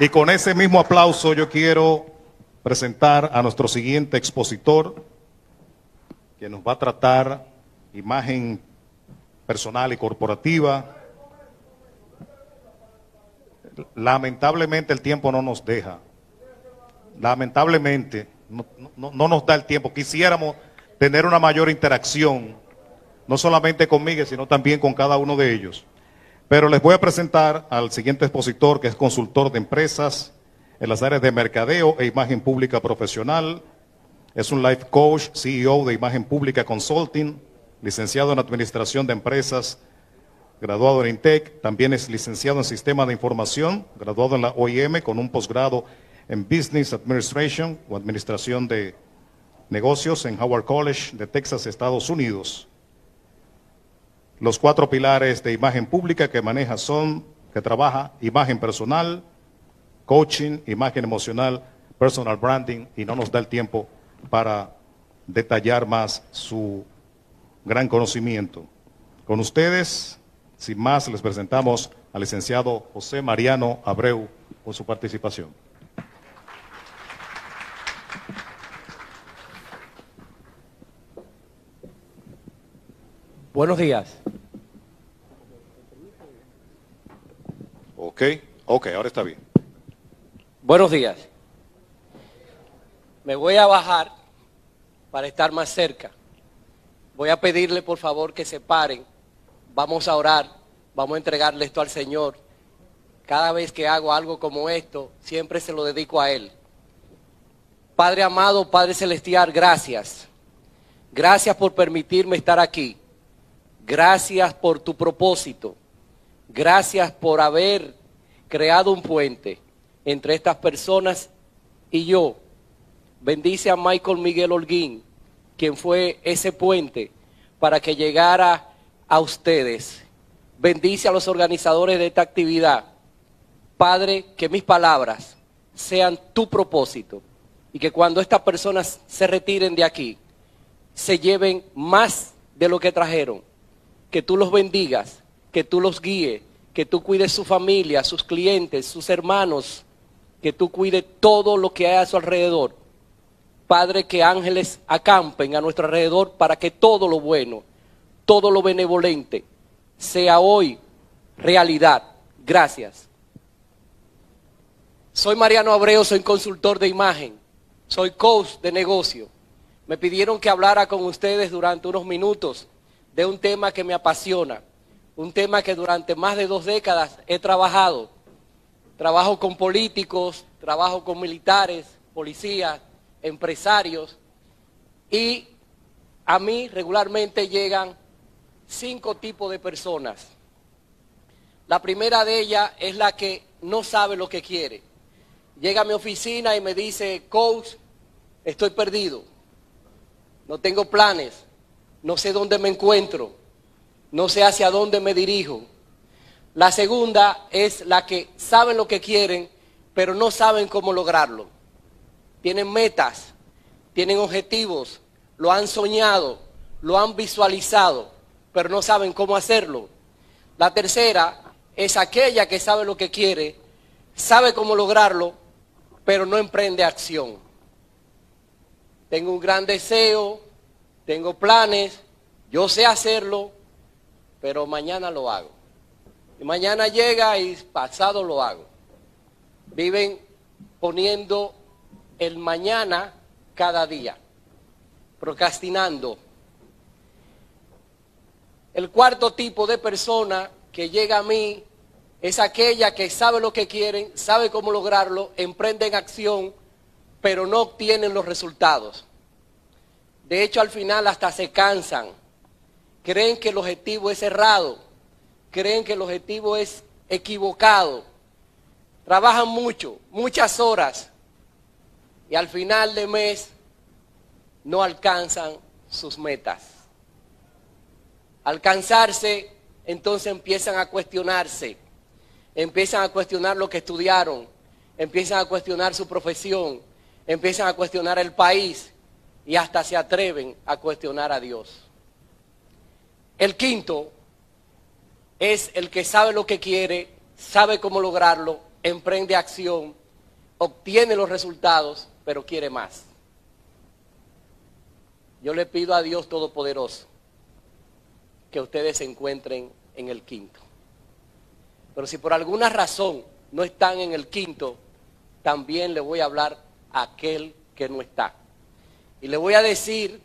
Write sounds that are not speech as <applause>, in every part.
Y con ese mismo aplauso yo quiero presentar a nuestro siguiente expositor, que nos va a tratar imagen personal y corporativa. Lamentablemente el tiempo no nos deja. Lamentablemente no, no- no nos da el tiempo. Quisiéramos tener una mayor interacción, no solamente conmigo, sino también con cada uno de ellos. Pero les voy a presentar al siguiente expositor, que es consultor de empresas en las áreas de mercadeo e imagen pública profesional. Es un life coach, CEO de Imagen Pública Consulting, licenciado en Administración de Empresas, graduado en INTEC. También es licenciado en Sistema de Información, graduado en la OIM con un posgrado en Business Administration o Administración de Negocios en Howard College de Texas, Estados Unidos. Los cuatro pilares de imagen pública que maneja son, que trabaja imagen personal, coaching, imagen emocional, personal branding, y no nos da el tiempo para detallar más su gran conocimiento. Con ustedes, sin más, les presentamos al licenciado José Mariano Abreu por su participación. Buenos días. Ok, ok, ahora está bien. Buenos días. Me voy a bajar para estar más cerca. Voy a pedirle por favor que se paren. Vamos a orar. Vamos a entregarle esto al Señor. Cada vez que hago algo como esto, siempre se lo dedico a Él. Padre amado, Padre celestial, gracias. Gracias por permitirme estar aquí. Gracias por tu propósito. Gracias por haber creado un puente entre estas personas y yo. Bendice a Michael Miguel Holguín, quien fue ese puente para que llegara a ustedes. Bendice a los organizadores de esta actividad. Padre, que mis palabras sean tu propósito y que cuando estas personas se retiren de aquí, se lleven más de lo que trajeron. Que tú los bendigas, que tú los guíes, que tú cuides su familia, sus clientes, sus hermanos, que tú cuides todo lo que hay a su alrededor. Padre, que ángeles acampen a nuestro alrededor para que todo lo bueno, todo lo benevolente sea hoy realidad. Gracias. Soy Mariano Abreu, soy consultor de imagen, soy coach de negocio. Me pidieron que hablara con ustedes durante unos minutos de un tema que me apasiona, un tema que durante más de dos décadas he trabajado. Trabajo con políticos, trabajo con militares, policías, empresarios y a mí regularmente llegan cinco tipos de personas. La primera de ellas es la que no sabe lo que quiere. Llega a mi oficina y me dice, coach, estoy perdido, no tengo planes, no sé dónde me encuentro, no sé hacia dónde me dirijo. La segunda es la que saben lo que quieren, pero no saben cómo lograrlo. Tienen metas, tienen objetivos, lo han soñado, lo han visualizado, pero no saben cómo hacerlo. La tercera es aquella que sabe lo que quiere, sabe cómo lograrlo, pero no emprende acción. Tengo un gran deseo, tengo planes, yo sé hacerlo, pero mañana lo hago. Y mañana llega y pasado lo hago. Viven poniendo el mañana cada día, procrastinando. El cuarto tipo de persona que llega a mí es aquella que sabe lo que quieren, sabe cómo lograrlo, emprenden acción, pero no obtienen los resultados. De hecho, al final hasta se cansan. Creen que el objetivo es errado, creen que el objetivo es equivocado. Trabajan mucho, muchas horas, y al final de mes no alcanzan sus metas. Al cansarse, entonces empiezan a cuestionarse, empiezan a cuestionar lo que estudiaron, empiezan a cuestionar su profesión, empiezan a cuestionar el país y hasta se atreven a cuestionar a Dios. El quinto es el que sabe lo que quiere, sabe cómo lograrlo, emprende acción, obtiene los resultados, pero quiere más. Yo le pido a Dios Todopoderoso que ustedes se encuentren en el quinto. Pero si por alguna razón no están en el quinto, también le voy a hablar a aquel que no está. Y le voy a decir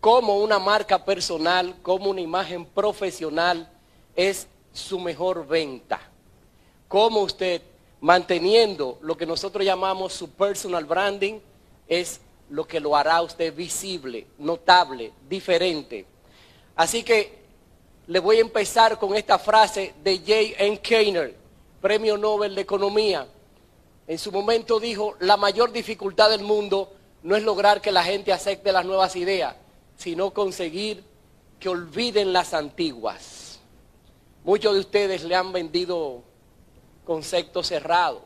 cómo una marca personal, cómo una imagen profesional es su mejor venta. Cómo usted, manteniendo lo que nosotros llamamos su personal branding, es lo que lo hará usted visible, notable, diferente. Así que le voy a empezar con esta frase de J. N. Keyner, Premio Nobel de Economía. En su momento dijo, la mayor dificultad del mundo no es lograr que la gente acepte las nuevas ideas, sino conseguir que olviden las antiguas. Muchos de ustedes le han vendido conceptos cerrados.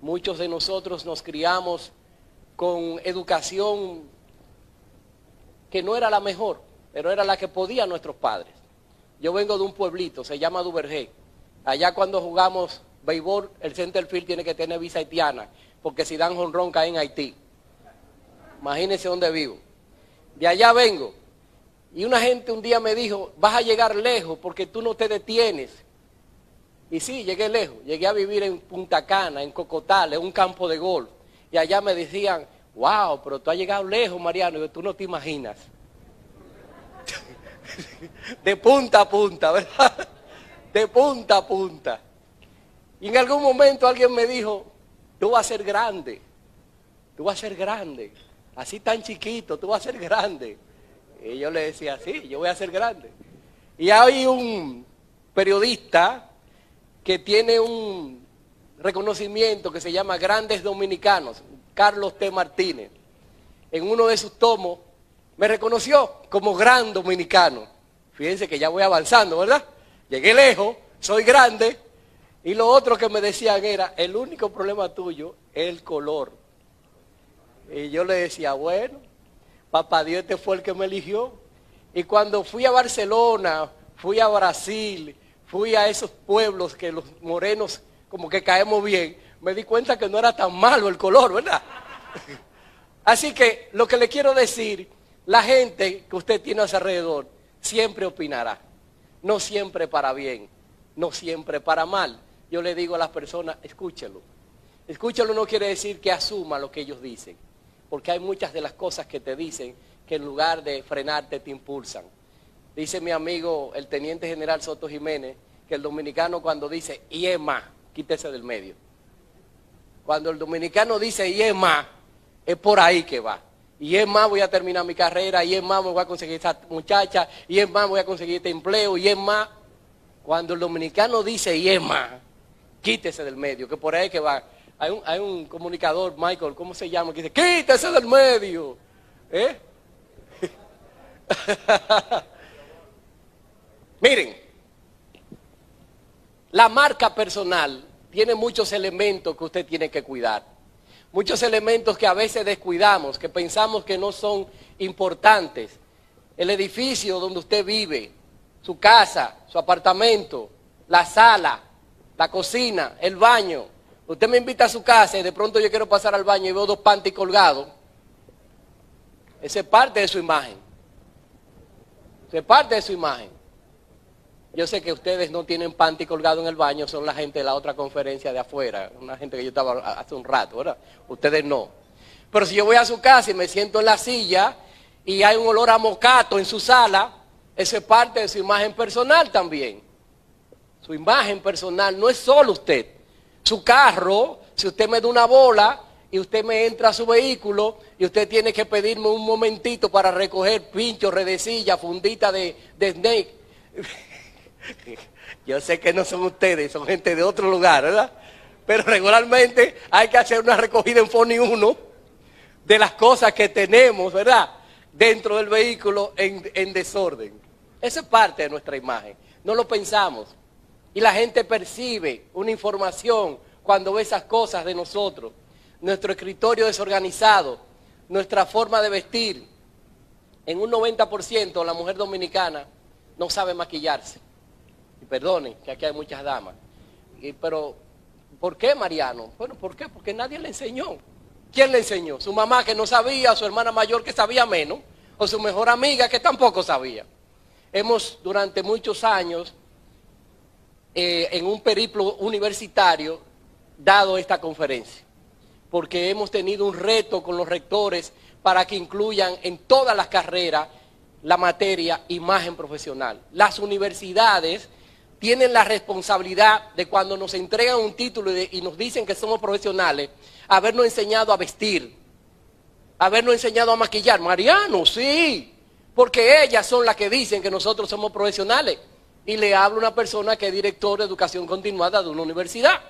Muchos de nosotros nos criamos con educación que no era la mejor, pero era la que podían nuestros padres. Yo vengo de un pueblito, se llama Duvergé. Allá cuando jugamos béisbol, el centerfield tiene que tener visa haitiana, porque si dan honrón cae en Haití. Imagínense dónde vivo. De allá vengo. Y una gente un día me dijo, vas a llegar lejos porque tú no te detienes. Y sí, llegué lejos. Llegué a vivir en Punta Cana, en Cocotal, en un campo de golf. Y allá me decían, wow, pero tú has llegado lejos, Mariano, y tú no te imaginas. <laughs> De punta a punta, ¿verdad? <laughs> De punta a punta. Y en algún momento alguien me dijo, tú vas a ser grande, tú vas a ser grande así tan chiquito, tú vas a ser grande. Y yo le decía, sí, yo voy a ser grande. Y hay un periodista que tiene un reconocimiento que se llama Grandes Dominicanos, Carlos T. Martínez. En uno de sus tomos me reconoció como gran dominicano. Fíjense que ya voy avanzando, ¿verdad? Llegué lejos, soy grande. Y lo otro que me decían era, el único problema tuyo es el color. Y yo le decía, bueno, papá Dios este fue el que me eligió. Y cuando fui a Barcelona, fui a Brasil, fui a esos pueblos que los morenos como que caemos bien, me di cuenta que no era tan malo el color, ¿verdad? <laughs> Así que lo que le quiero decir, la gente que usted tiene a su alrededor siempre opinará. No siempre para bien, no siempre para mal. Yo le digo a las personas, escúchelo. Escúchelo no quiere decir que asuma lo que ellos dicen porque hay muchas de las cosas que te dicen que en lugar de frenarte te impulsan. Dice mi amigo el teniente general Soto Jiménez que el dominicano cuando dice y es más, quítese del medio. Cuando el dominicano dice y es más, es por ahí que va. Y es más, voy a terminar mi carrera, y es más, voy a conseguir esta muchacha, y es más, voy a conseguir este empleo, y es más. Cuando el dominicano dice y es más, quítese del medio, que por ahí que va. Hay un, comunicador, Michael, ¿cómo se llama? Que dice, quítese del medio. ¿Eh? <laughs> Miren, la marca personal tiene muchos elementos que usted tiene que cuidar. Muchos elementos que a veces descuidamos, que pensamos que no son importantes. El edificio donde usted vive, su casa, su apartamento, la sala, la cocina, el baño, Usted me invita a su casa y de pronto yo quiero pasar al baño y veo dos panties colgados. Esa es parte de su imagen. Esa es parte de su imagen. Yo sé que ustedes no tienen panty colgado en el baño, son la gente de la otra conferencia de afuera, una gente que yo estaba hace un rato, ¿verdad? Ustedes no. Pero si yo voy a su casa y me siento en la silla y hay un olor a mocato en su sala, esa es parte de su imagen personal también. Su imagen personal no es solo usted su carro, si usted me da una bola y usted me entra a su vehículo y usted tiene que pedirme un momentito para recoger pincho, redecilla, fundita de, snake. <laughs> Yo sé que no son ustedes, son gente de otro lugar, ¿verdad? Pero regularmente hay que hacer una recogida en Foni 1 de las cosas que tenemos, ¿verdad? Dentro del vehículo en, en desorden. Esa es parte de nuestra imagen. No lo pensamos. Y la gente percibe una información cuando ve esas cosas de nosotros. Nuestro escritorio desorganizado, nuestra forma de vestir. En un 90% la mujer dominicana no sabe maquillarse. Y perdonen, que aquí hay muchas damas. pero ¿Por qué Mariano? Bueno, ¿por qué? Porque nadie le enseñó. ¿Quién le enseñó? Su mamá que no sabía, su hermana mayor que sabía menos, o su mejor amiga que tampoco sabía. Hemos durante muchos años, eh, en un periplo universitario, dado esta conferencia, porque hemos tenido un reto con los rectores para que incluyan en todas las carreras la materia imagen profesional. Las universidades tienen la responsabilidad de cuando nos entregan un título y, nos dicen que somos profesionales, habernos enseñado a vestir, habernos enseñado a maquillar. Mariano, sí, porque ellas son las que dicen que nosotros somos profesionales. Y le habla una persona que es director de educación continuada de una universidad.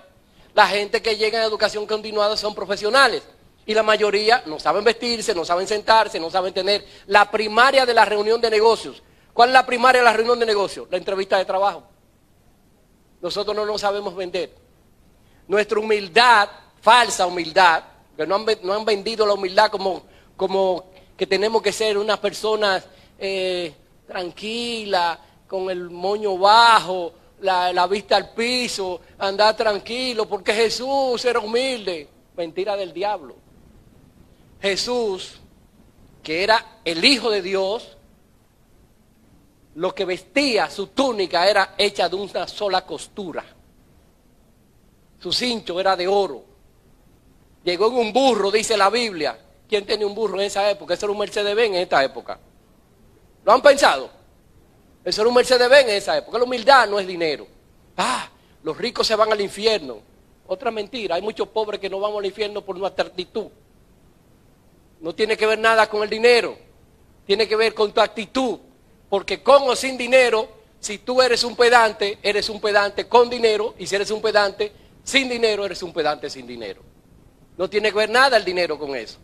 La gente que llega a educación continuada son profesionales. Y la mayoría no saben vestirse, no saben sentarse, no saben tener la primaria de la reunión de negocios. ¿Cuál es la primaria de la reunión de negocios? La entrevista de trabajo. Nosotros no nos sabemos vender. Nuestra humildad, falsa humildad, que no han, vendido la humildad como, como que tenemos que ser unas personas eh, tranquilas, con el moño bajo, la, la, vista al piso, andar tranquilo, porque Jesús era humilde. Mentira del diablo. Jesús, que era el Hijo de Dios, lo que vestía, su túnica era hecha de una sola costura. Su cincho era de oro. Llegó en un burro, dice la Biblia. ¿Quién tenía un burro en esa época? Eso era un Mercedes-Benz en esta época. ¿Lo han pensado? Eso era un Mercedes-Benz en esa época. La humildad no es dinero. Ah, los ricos se van al infierno. Otra mentira. Hay muchos pobres que no vamos al infierno por nuestra actitud. No tiene que ver nada con el dinero. Tiene que ver con tu actitud. Porque con o sin dinero, si tú eres un pedante, eres un pedante con dinero, y si eres un pedante sin dinero, eres un pedante sin dinero. No tiene que ver nada el dinero con eso.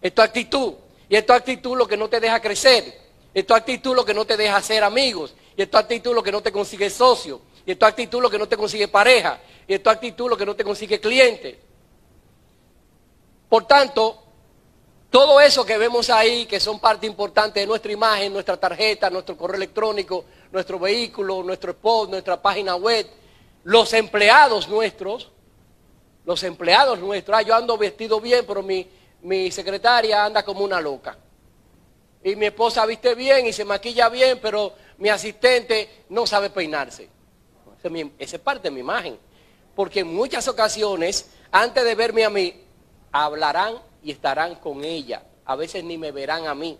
Es tu actitud. Y es tu actitud lo que no te deja crecer. Es tu actitud lo que no te deja ser amigos. Y es tu actitud lo que no te consigue socio. Y es tu actitud lo que no te consigue pareja. Y es tu actitud lo que no te consigue cliente. Por tanto, todo eso que vemos ahí, que son parte importante de nuestra imagen, nuestra tarjeta, nuestro correo electrónico, nuestro vehículo, nuestro spot, nuestra página web, los empleados nuestros, los empleados nuestros, ah, yo ando vestido bien, pero mi, mi secretaria anda como una loca. Y mi esposa viste bien y se maquilla bien, pero mi asistente no sabe peinarse. Esa es parte de mi imagen. Porque en muchas ocasiones, antes de verme a mí, hablarán y estarán con ella. A veces ni me verán a mí.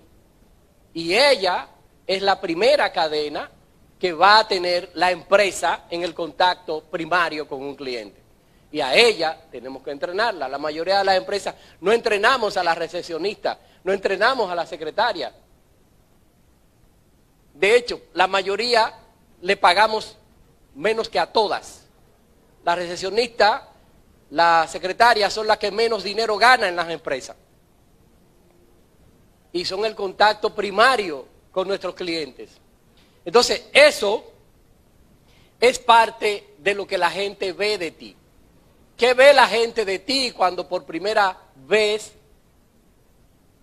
Y ella es la primera cadena que va a tener la empresa en el contacto primario con un cliente. Y a ella tenemos que entrenarla. La mayoría de las empresas no entrenamos a la recepcionista, no entrenamos a la secretaria. De hecho, la mayoría le pagamos menos que a todas. La recepcionista las secretarias son las que menos dinero ganan en las empresas. Y son el contacto primario con nuestros clientes. Entonces, eso es parte de lo que la gente ve de ti. ¿Qué ve la gente de ti cuando por primera vez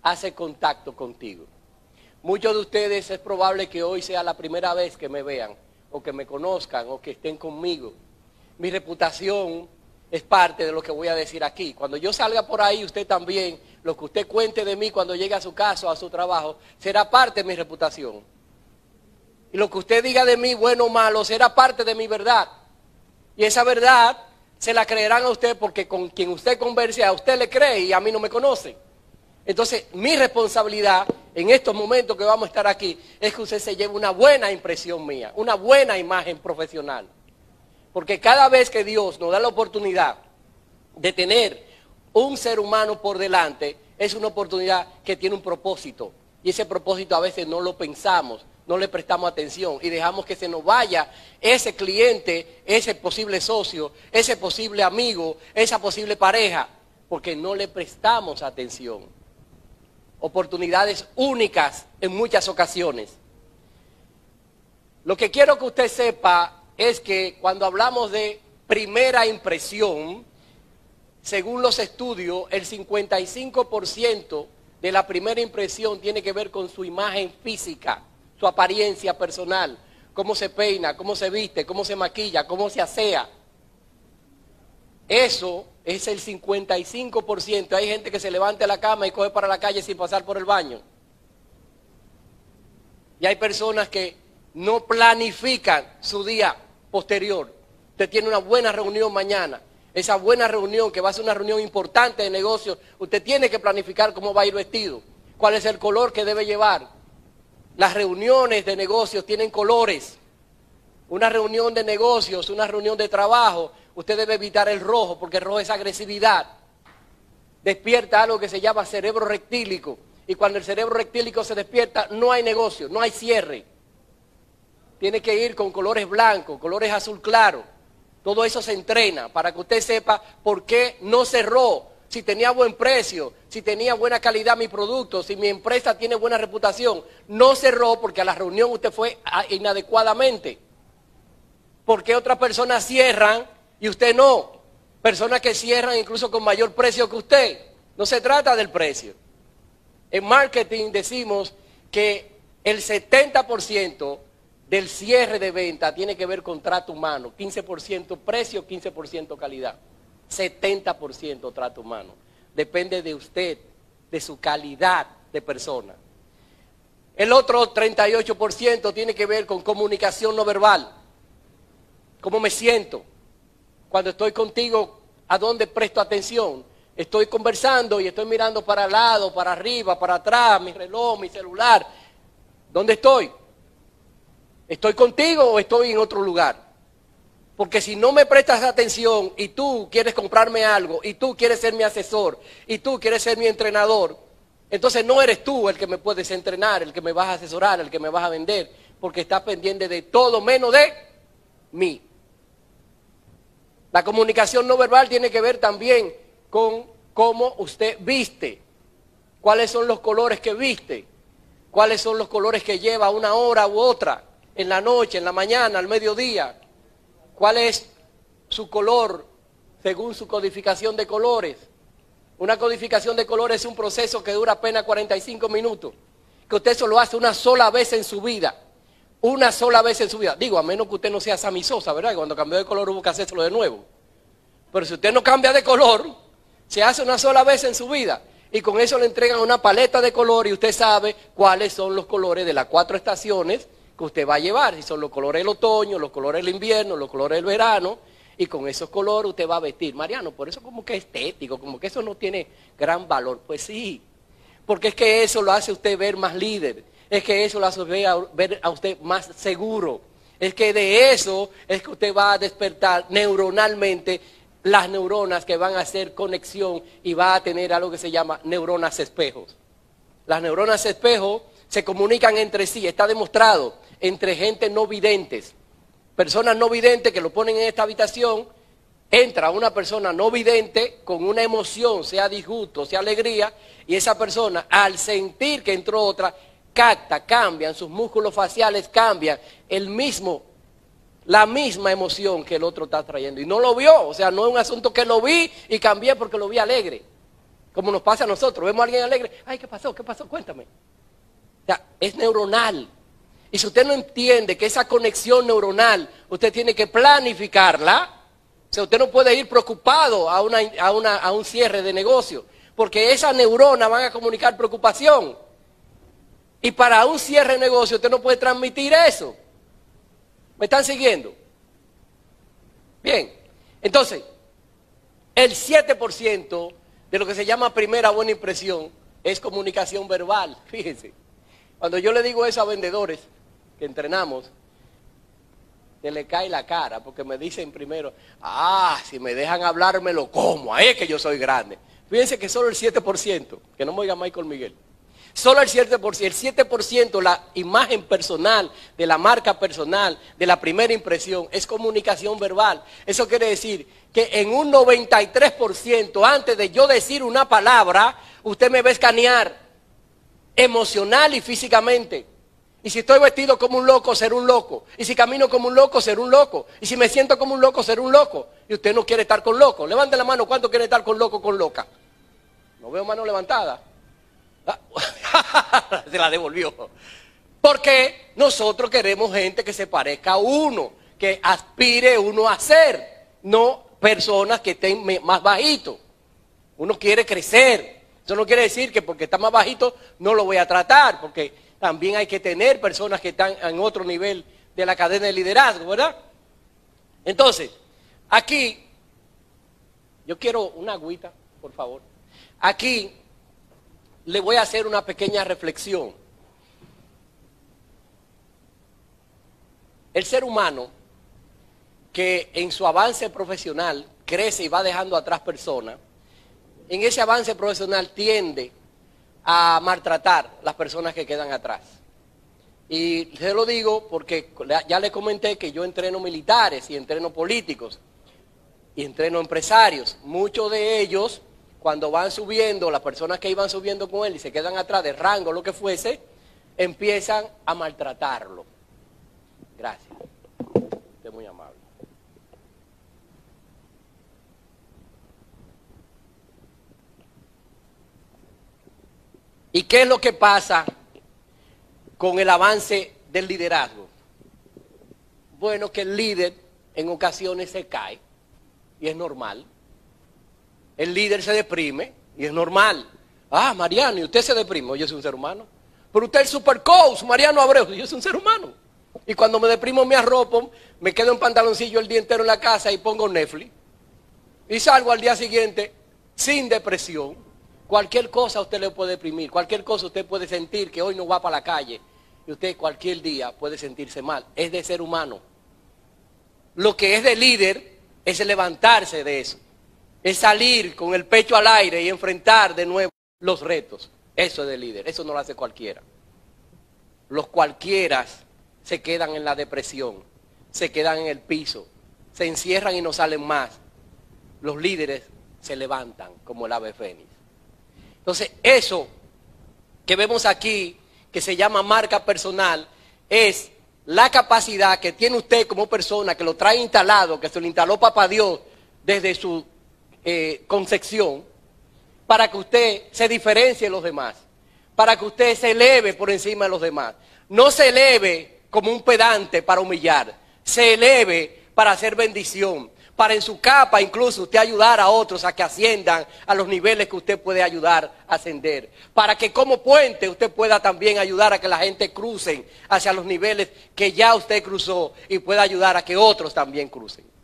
hace contacto contigo? Muchos de ustedes es probable que hoy sea la primera vez que me vean, o que me conozcan, o que estén conmigo. Mi reputación es parte de lo que voy a decir aquí. Cuando yo salga por ahí, usted también, lo que usted cuente de mí cuando llegue a su casa o a su trabajo, será parte de mi reputación. Y lo que usted diga de mí, bueno o malo, será parte de mi verdad. Y esa verdad se la creerán a usted porque con quien usted converse a usted le cree y a mí no me conoce. Entonces, mi responsabilidad en estos momentos que vamos a estar aquí es que usted se lleve una buena impresión mía, una buena imagen profesional. Porque cada vez que Dios nos da la oportunidad de tener un ser humano por delante, es una oportunidad que tiene un propósito. Y ese propósito a veces no lo pensamos, no le prestamos atención y dejamos que se nos vaya ese cliente, ese posible socio, ese posible amigo, esa posible pareja, porque no le prestamos atención. Oportunidades únicas en muchas ocasiones. Lo que quiero que usted sepa es que cuando hablamos de primera impresión, según los estudios, el 55% de la primera impresión tiene que ver con su imagen física, su apariencia personal, cómo se peina, cómo se viste, cómo se maquilla, cómo se asea. Eso es el 55%. Hay gente que se levanta la cama y coge para la calle sin pasar por el baño. Y hay personas que no planifican su día posterior. Usted tiene una buena reunión mañana. Esa buena reunión, que va a ser una reunión importante de negocios, usted tiene que planificar cómo va a ir vestido, cuál es el color que debe llevar. Las reuniones de negocios tienen colores. Una reunión de negocios, una reunión de trabajo, usted debe evitar el rojo, porque el rojo es agresividad. Despierta algo que se llama cerebro rectílico. Y cuando el cerebro rectílico se despierta, no hay negocio, no hay cierre. Tiene que ir con colores blancos, colores azul claro. Todo eso se entrena para que usted sepa por qué no cerró, si tenía buen precio, si tenía buena calidad mi producto, si mi empresa tiene buena reputación. No cerró porque a la reunión usted fue inadecuadamente. ¿Por qué otras personas cierran y usted no? Personas que cierran incluso con mayor precio que usted. No se trata del precio. En marketing decimos que el 70% del cierre de venta tiene que ver con trato humano. 15% precio, 15% calidad. 70% trato humano. Depende de usted, de su calidad de persona. El otro 38% tiene que ver con comunicación no verbal. ¿Cómo me siento? Cuando estoy contigo, ¿a dónde presto atención? Estoy conversando y estoy mirando para el lado, para arriba, para atrás, mi reloj, mi celular. ¿Dónde estoy? ¿Estoy contigo o estoy en otro lugar? Porque si no me prestas atención y tú quieres comprarme algo y tú quieres ser mi asesor y tú quieres ser mi entrenador, entonces no eres tú el que me puedes entrenar, el que me vas a asesorar, el que me vas a vender, porque estás pendiente de todo menos de mí. La comunicación no verbal tiene que ver también con cómo usted viste, cuáles son los colores que viste, cuáles son los colores que lleva una hora u otra, en la noche, en la mañana, al mediodía, cuál es su color según su codificación de colores. Una codificación de colores es un proceso que dura apenas 45 minutos, que usted solo hace una sola vez en su vida. Una sola vez en su vida. Digo, a menos que usted no sea samisosa, ¿verdad? cuando cambió de color hubo que hacérselo de nuevo. Pero si usted no cambia de color, se hace una sola vez en su vida. Y con eso le entregan una paleta de color y usted sabe cuáles son los colores de las cuatro estaciones que usted va a llevar. Si son los colores del otoño, los colores del invierno, los colores del verano. Y con esos colores usted va a vestir. Mariano, por eso como que es estético, como que eso no tiene gran valor. Pues sí, porque es que eso lo hace usted ver más líder. Es que eso lo hace ver a usted más seguro. Es que de eso es que usted va a despertar neuronalmente las neuronas que van a hacer conexión y va a tener algo que se llama neuronas espejos. Las neuronas espejos se comunican entre sí, está demostrado, entre gente no videntes. Personas no videntes que lo ponen en esta habitación, entra una persona no vidente con una emoción, sea disgusto, sea alegría, y esa persona al sentir que entró otra, capta, cambian, sus músculos faciales cambian, el mismo la misma emoción que el otro está trayendo. Y no lo vio, o sea, no es un asunto que lo vi y cambié porque lo vi alegre. Como nos pasa a nosotros, vemos a alguien alegre, ay, ¿qué pasó? ¿Qué pasó? Cuéntame. O sea, es neuronal. Y si usted no entiende que esa conexión neuronal, usted tiene que planificarla, o sea, usted no puede ir preocupado a, una, a, a un cierre de negocio, porque esas neuronas van a comunicar preocupación. Y para un cierre de negocio usted no puede transmitir eso. ¿Me están siguiendo? Bien, entonces, el 7% de lo que se llama primera buena impresión es comunicación verbal. <laughs> Fíjense, cuando yo le digo eso a vendedores que entrenamos, se le cae la cara porque me dicen primero, ah, si me dejan hablar me lo como, ahí es que yo soy grande. Fíjense que solo el 7%, que no me oiga Michael Miguel, Solo el 7%, el 7% la imagen personal, de la marca personal, de la primera impresión, es comunicación verbal. Eso quiere decir que en un 93% antes de yo decir una palabra, usted me va a escanear emocional y físicamente. Y si estoy vestido como un loco, ser un loco. Y si camino como un loco, ser un loco. Y si me siento como un loco, ser un loco. Y usted no quiere estar con loco. Levante la mano, ¿cuánto quiere estar con loco, con loca? No veo mano levantada. <laughs> se la devolvió. Porque nosotros queremos gente que se parezca a uno, que aspire uno a ser, no personas que estén más bajitos. Uno quiere crecer. Eso no quiere decir que porque está más bajito no lo voy a tratar, porque también hay que tener personas que están en otro nivel de la cadena de liderazgo, ¿verdad? Entonces, aquí, yo quiero una agüita, por favor. Aquí le voy a hacer una pequeña reflexión. El ser humano que en su avance profesional crece y va dejando atrás personas, en ese avance profesional tiende a maltratar las personas que quedan atrás. Y se lo digo porque ya le comenté que yo entreno militares y entreno políticos y entreno empresarios. Muchos de ellos, cuando van subiendo, las personas que iban subiendo con él y se quedan atrás de rango, lo que fuese, empiezan a maltratarlo. Gracias. Usted muy amable. ¿Y qué es lo que pasa con el avance del liderazgo? Bueno, que el líder en ocasiones se cae y es normal. El líder se deprime y es normal. Ah, Mariano, ¿y usted se deprime? Yo soy un ser humano. Pero usted es Mariano Abreu, yo soy un ser humano. Y cuando me deprimo me arropo, me quedo en pantaloncillo el día entero en la casa y pongo Netflix. Y salgo al día siguiente sin depresión Cualquier cosa usted le puede deprimir, cualquier cosa usted puede sentir que hoy no va para la calle y usted cualquier día puede sentirse mal. Es de ser humano. Lo que es de líder es levantarse de eso, es salir con el pecho al aire y enfrentar de nuevo los retos. Eso es de líder, eso no lo hace cualquiera. Los cualquiera se quedan en la depresión, se quedan en el piso, se encierran y no salen más. Los líderes se levantan como el ave fénix. Entonces, eso que vemos aquí, que se llama marca personal, es la capacidad que tiene usted como persona, que lo trae instalado, que se lo instaló Papá Dios desde su eh, concepción, para que usted se diferencie de los demás, para que usted se eleve por encima de los demás. No se eleve como un pedante para humillar, se eleve para hacer bendición, para en su capa incluso usted ayudar a otros a que asciendan a los niveles que usted puede ayudar a ascender. Para que como puente usted pueda también ayudar a que la gente crucen hacia los niveles que ya usted cruzó y pueda ayudar a que otros también crucen.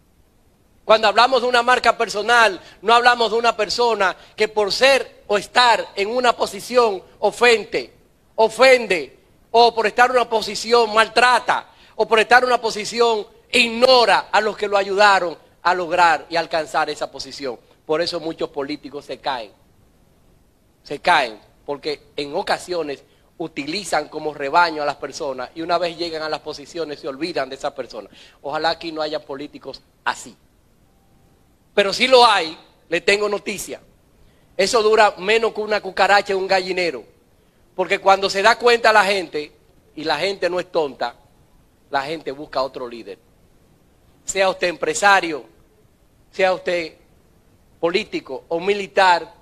Cuando hablamos de una marca personal, no hablamos de una persona que por ser o estar en una posición ofende, ofende, o por estar en una posición maltrata, o por estar en una posición ignora a los que lo ayudaron a lograr y alcanzar esa posición. Por eso muchos políticos se caen. Se caen porque en ocasiones utilizan como rebaño a las personas y una vez llegan a las posiciones se olvidan de esas personas. Ojalá aquí no haya políticos así. Pero si lo hay, le tengo noticia. Eso dura menos que una cucaracha en un gallinero. Porque cuando se da cuenta la gente, y la gente no es tonta, la gente busca otro líder. Sea usted empresario, sea usted político o militar,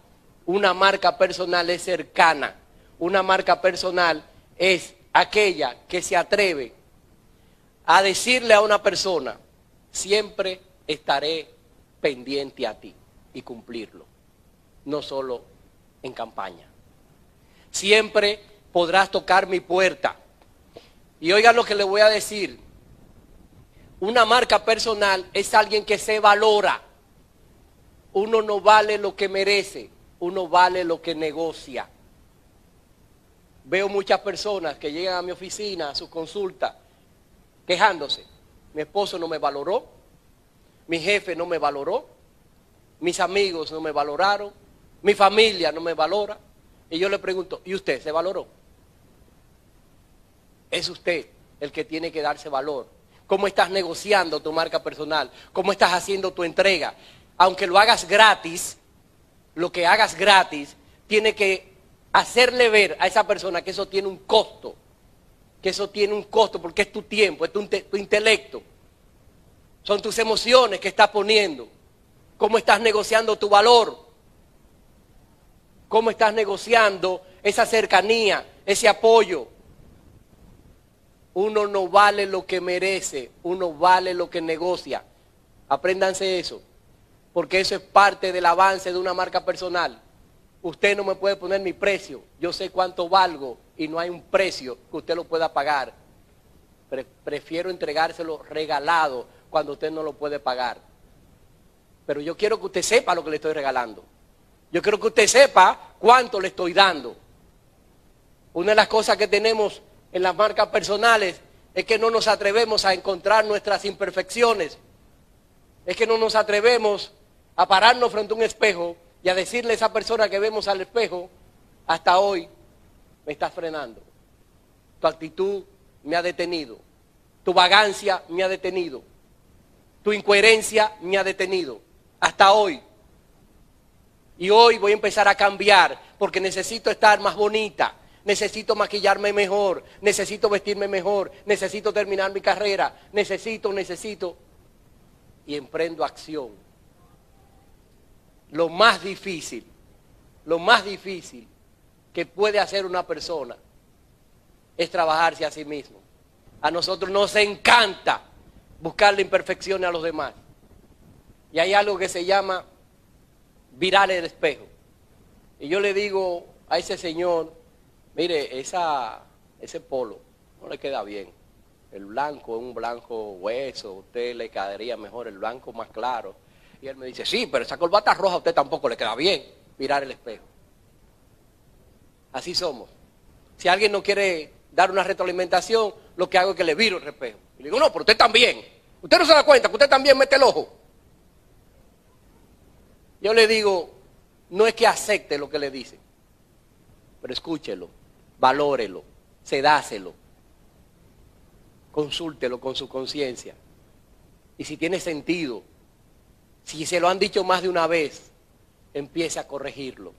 una marca personal es cercana. Una marca personal es aquella que se atreve a decirle a una persona, siempre estaré pendiente a ti y cumplirlo, no solo en campaña. Siempre podrás tocar mi puerta. Y oigan lo que le voy a decir, una marca personal es alguien que se valora. Uno no vale lo que merece, uno vale lo que negocia. Veo muchas personas que llegan a mi oficina, a su consulta, quejándose. Mi esposo no me valoró, mi jefe no me valoró, mis amigos no me valoraron, mi familia no me valora. Y yo le pregunto, ¿y usted se valoró? Es usted el que tiene que darse valor cómo estás negociando tu marca personal, cómo estás haciendo tu entrega. Aunque lo hagas gratis, lo que hagas gratis, tiene que hacerle ver a esa persona que eso tiene un costo, que eso tiene un costo porque es tu tiempo, es tu, intelecto, son tus emociones que estás poniendo, cómo estás negociando tu valor, cómo estás negociando esa cercanía, ese apoyo. Uno no vale lo que merece, uno vale lo que negocia. Apréndanse eso. porque eso es parte del avance de una marca personal. Usted no me puede poner mi precio, yo sé cuánto valgo y no hay un precio que usted lo pueda pagar. prefiero entregárselo regalado cuando usted no lo puede pagar. Pero yo quiero que usted sepa lo que le estoy regalando. Yo quiero que usted sepa cuánto le estoy dando. Una de las cosas que tenemos en las marcas personales es que no nos atrevemos a encontrar nuestras imperfecciones. Es que no nos atrevemos a pararnos frente a un espejo y a decirle a esa persona que vemos al espejo, hasta hoy me estás frenando. Tu actitud me ha detenido. Tu vagancia me ha detenido. Tu incoherencia me ha detenido. Hasta hoy. Y hoy voy a empezar a cambiar porque necesito estar más bonita, necesito maquillarme mejor, necesito vestirme mejor, necesito terminar mi carrera, necesito, necesito. Y emprendo acción. Lo más difícil, lo más difícil que puede hacer una persona es trabajarse a sí mismo. A nosotros nos encanta buscarle imperfecciones a los demás. Y hay algo que se llama virar el espejo. Y yo le digo a ese señor, Mire, esa, ese polo no le queda bien. El blanco es un blanco hueso, usted le quedaría mejor el blanco más claro. Y él me dice, sí, pero esa corbata roja a usted tampoco le queda bien. Mirar el espejo. Así somos. Si alguien no quiere dar una retroalimentación, lo que hago es que le viro el espejo. Y le digo, no, pero usted también. Usted no se da cuenta que usted también mete el ojo. Yo le digo, no es que acepte lo que le dicen, pero escúchelo valórelo, sedáselo, consúltelo con su conciencia. Y si tiene sentido, si se lo han dicho más de una vez, empiece a corregirlo.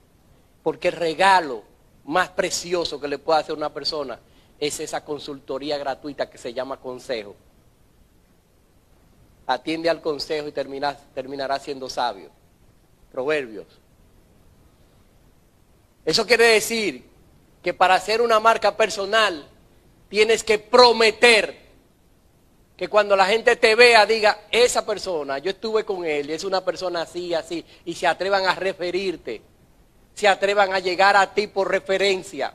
Porque el regalo más precioso que le puede hacer una persona es esa consultoría gratuita que se llama consejo. Atiende al consejo y terminará siendo sabio. Proverbios. Eso quiere decir que para hacer una marca personal tienes que prometer que cuando la gente te vea diga, esa persona, yo estuve con él y es una persona así, así, y se atrevan a referirte, se atrevan a llegar a ti por referencia.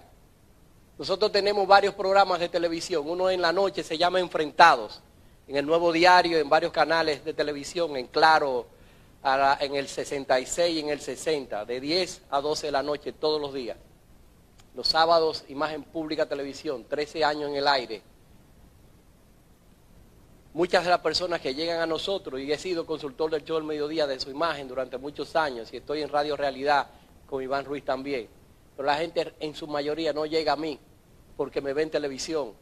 Nosotros tenemos varios programas de televisión, uno en la noche se llama Enfrentados, en el Nuevo Diario, en varios canales de televisión, en Claro, en el 66 y en el 60, de 10 a 12 de la noche todos los días. Los sábados, imagen pública televisión, 13 años en el aire. Muchas de las personas que llegan a nosotros, y he sido consultor del show del mediodía de su imagen durante muchos años, y estoy en Radio Realidad con Iván Ruiz también, pero la gente en su mayoría no llega a mí porque me ve en televisión.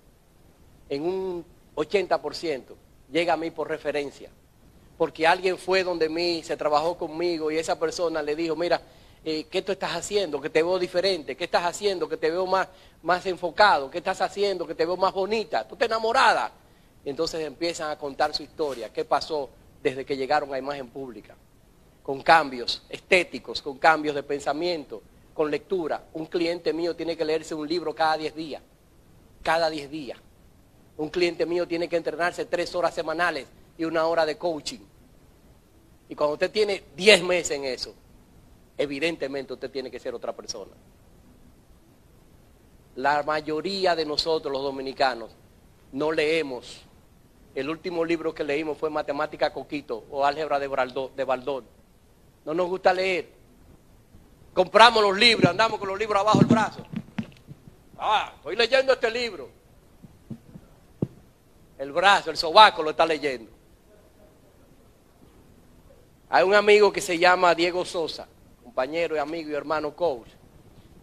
En un 80% llega a mí por referencia, porque alguien fue donde mí, se trabajó conmigo y esa persona le dijo, mira, eh, ¿qué tú estás haciendo? Que te veo diferente. ¿Qué estás haciendo? Que te veo más, más enfocado. ¿Qué estás haciendo? Que te veo más bonita. Tú estás enamorada. entonces empiezan a contar su historia. ¿Qué pasó desde que llegaron a imagen pública? Con cambios estéticos, con cambios de pensamiento, con lectura. Un cliente mío tiene que leerse un libro cada 10 días. Cada 10 días. Un cliente mío tiene que entrenarse tres horas semanales y una hora de coaching. Y cuando usted tiene 10 meses en eso, evidentemente usted tiene que ser otra persona. La mayoría de nosotros los dominicanos no leemos. El último libro que leímos fue Matemática Coquito o Álgebra de Baldón. No nos gusta leer. Compramos los libros, andamos con los libros abajo el brazo. Ah, estoy leyendo este libro. El brazo, el sobaco lo está leyendo. Hay un amigo que se llama Diego Sosa compañero y amigo y hermano coach.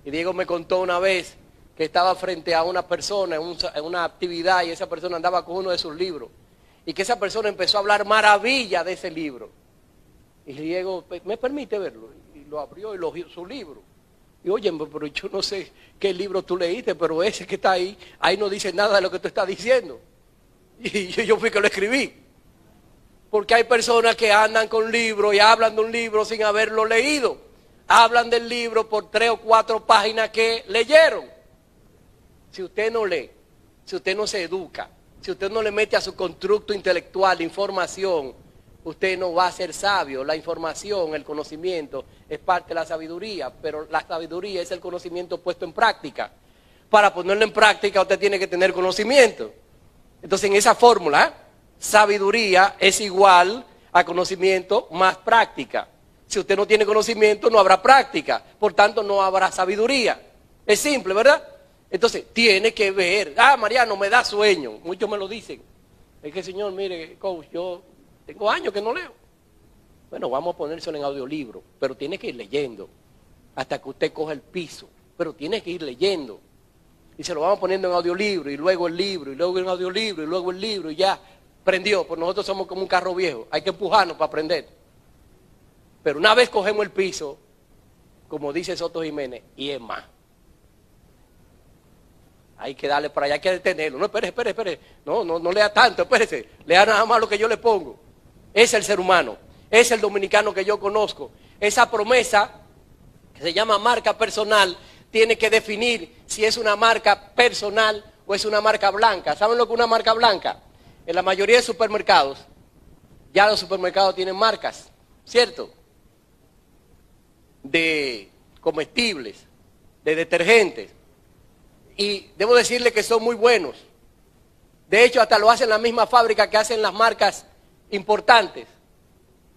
Y Diego me contó una vez que estaba frente a una persona en, una actividad y esa persona andaba con uno de sus libros. Y que esa persona empezó a hablar maravilla de ese libro. Y Diego, ¿me permite verlo? Y lo abrió y lo su libro. Y oye, pero yo no sé qué libro tú leíste, pero ese que está ahí, ahí no dice nada de lo que tú estás diciendo. <laughs> Y yo fui que lo escribí. Porque hay personas que andan con libros y hablan de un libro sin haberlo leído hablan del libro por tres o cuatro páginas que leyeron. Si usted no lee, si usted no se educa, si usted no le mete a su constructo intelectual información, usted no va a ser sabio. La información, el conocimiento es parte de la sabiduría, pero la sabiduría es el conocimiento puesto en práctica. Para ponerlo en práctica usted tiene que tener conocimiento. Entonces en esa fórmula, sabiduría es igual a conocimiento más práctica. Si usted no tiene conocimiento, no habrá práctica. Por tanto, no habrá sabiduría. Es simple, ¿verdad? Entonces, tiene que ver. Ah, Mariano, me da sueño. Muchos me lo dicen. Es que, señor, mire, coach, yo tengo años que no leo. Bueno, vamos a ponérselo en audiolibro, pero tiene que ir leyendo hasta que usted coja el piso. Pero tiene que ir leyendo. Y se lo vamos poniendo en audiolibro, y luego el libro, y luego el audiolibro, y luego el libro, y ya prendió. Pues nosotros somos como un carro viejo. Hay que empujarnos para aprender. Pero una vez cogemos el piso, como dice Soto Jiménez, y es más. Hay que darle para allá, hay que detenerlo. No, espere, espere, espere. No, no, no lea tanto, espérese. Lea nada más lo que yo le pongo. Es el ser humano. Es el dominicano que yo conozco. Esa promesa, que se llama marca personal, tiene que definir si es una marca personal o es una marca blanca. ¿Saben lo que es una marca blanca? En la mayoría de supermercados, ya los supermercados tienen marcas, ¿cierto? De comestibles, de detergentes. Y debo decirle que son muy buenos. De hecho, hasta lo hacen la misma fábrica que hacen las marcas importantes.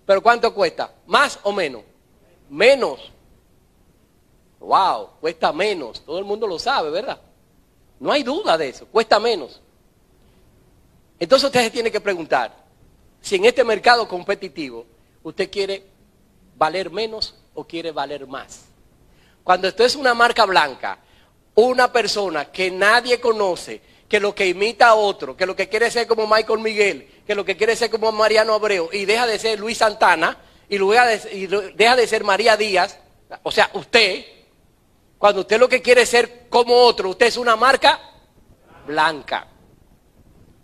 Pero ¿cuánto cuesta? ¿Más o menos? Menos. Wow, cuesta menos. Todo el mundo lo sabe, ¿verdad? No hay duda de eso, cuesta menos. Entonces usted se tiene que preguntar si en este mercado competitivo usted quiere valer menos o quiere valer más. Cuando esto es una marca blanca, una persona que nadie conoce, que lo que imita a otro, que lo que quiere ser como Michael Miguel, que lo que quiere ser como Mariano Abreu y deja de ser Luis Santana y deja de ser María Díaz, o sea, usted, cuando usted lo que quiere ser como otro, usted es una marca blanca.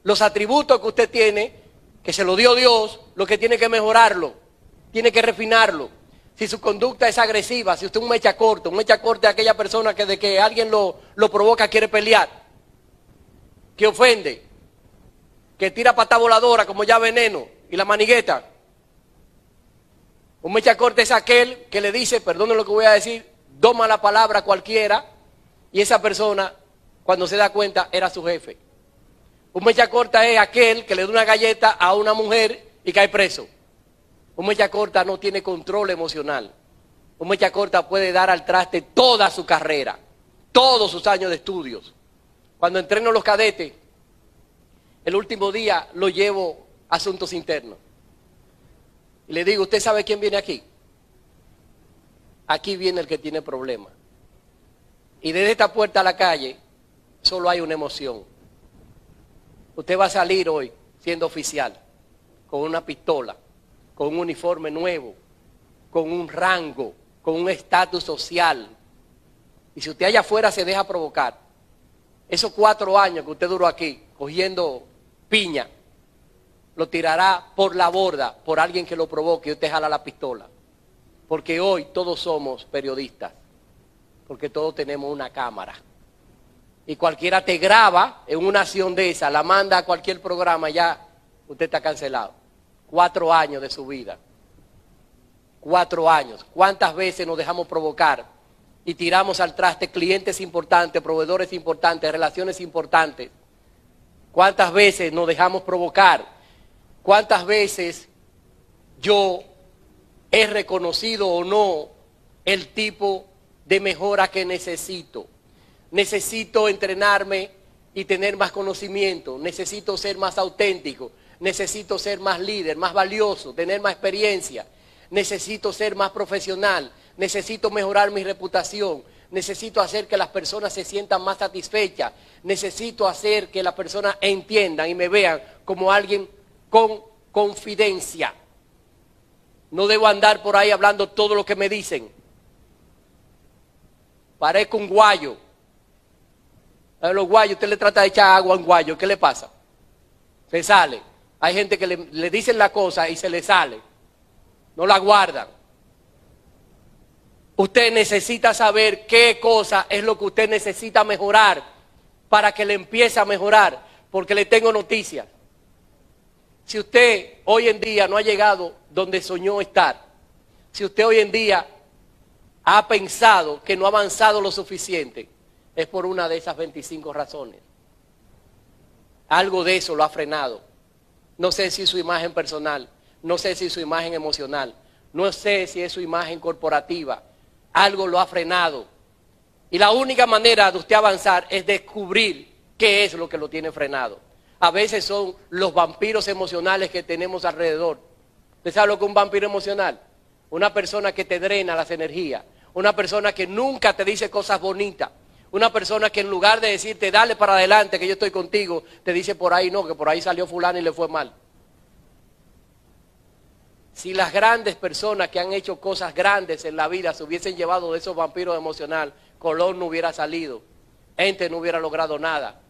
Los atributos que usted tiene, que se lo dio Dios, lo que tiene que mejorarlo, tiene que refinarlo. Si su conducta es agresiva, si usted es un mecha corto, un mecha corto es aquella persona que de que alguien lo, lo provoca quiere pelear, que ofende, que tira pata voladora como ya veneno y la manigueta. Un mecha corta es aquel que le dice, perdone lo que voy a decir, doma la palabra cualquiera y esa persona cuando se da cuenta era su jefe. Un mecha corta es aquel que le da una galleta a una mujer y cae preso. Un mecha corta no tiene control emocional. Un mecha corta puede dar al traste toda su carrera, todos sus años de estudios. Cuando entreno los cadetes, el último día lo llevo a asuntos internos. Y le digo, ¿usted sabe quién viene aquí? Aquí viene el que tiene problemas. Y desde esta puerta a la calle solo hay una emoción. Usted va a salir hoy siendo oficial, con una pistola, con un uniforme nuevo, con un rango, con un estatus social. Y si usted allá afuera se deja provocar, esos cuatro años que usted duró aquí cogiendo piña, lo tirará por la borda por alguien que lo provoque y usted jala la pistola. Porque hoy todos somos periodistas, porque todos tenemos una cámara y cualquiera te graba en una acción de esa, la manda a cualquier programa, ya usted está cancelado. Cuatro años de su vida. Cuatro años. ¿Cuántas veces nos dejamos provocar y tiramos al traste clientes importantes, proveedores importantes, relaciones importantes? ¿Cuántas veces nos dejamos provocar? ¿Cuántas veces yo he reconocido o no el tipo de mejora que necesito? necesito entrenarme y tener más conocimiento, necesito ser más auténtico, necesito ser más líder, más valioso, tener más experiencia, necesito ser más profesional, necesito mejorar mi reputación, necesito hacer que las personas se sientan más satisfechas, necesito hacer que las personas entiendan y me vean como alguien con confidencia. No debo andar por ahí hablando todo lo que me dicen. Parezco un guayo a los guayos, usted le trata de echar agua a un guayo, ¿qué le pasa? Se sale. Hay gente que le, dicen la cosa y se le sale. No la guardan. Usted necesita saber qué cosa es lo que usted necesita mejorar para que le empiece a mejorar. Porque le tengo noticias. Si usted hoy en día no ha llegado donde soñó estar, si usted hoy en día ha pensado que no ha avanzado lo suficiente, es por una de esas 25 razones. Algo de eso lo ha frenado. No sé si su imagen personal, no sé si su imagen emocional, no sé si es su imagen corporativa. Algo lo ha frenado. Y la única manera de usted avanzar es descubrir qué es lo que lo tiene frenado. A veces son los vampiros emocionales que tenemos alrededor. ¿Usted sabe lo que es un vampiro emocional? Una persona que te drena las energías. Una persona que nunca te dice cosas bonitas. Una persona que en lugar de decirte, dale para adelante, que yo estoy contigo, te dice por ahí no, que por ahí salió fulano y le fue mal. Si las grandes personas que han hecho cosas grandes en la vida se hubiesen llevado de esos vampiros emocionales, Colón no hubiera salido, Ente no hubiera logrado nada.